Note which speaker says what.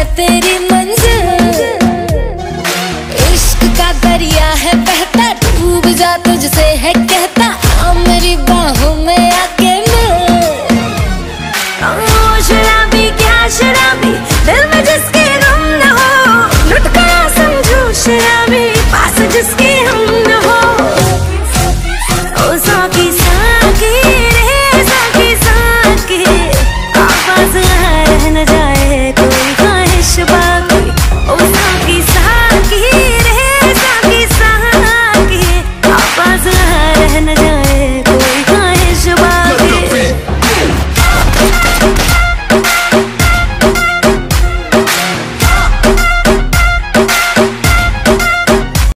Speaker 1: है तेरी मंजिल। इश्क का दरिया है बहता, डूब जा तुझसे है कहता आ मेरी बाहों में आके मिल। शराबी, क्या शराबी, दिल में जिसके गम न हो लुटका समझो शराबी, पास जिसके हम न हो।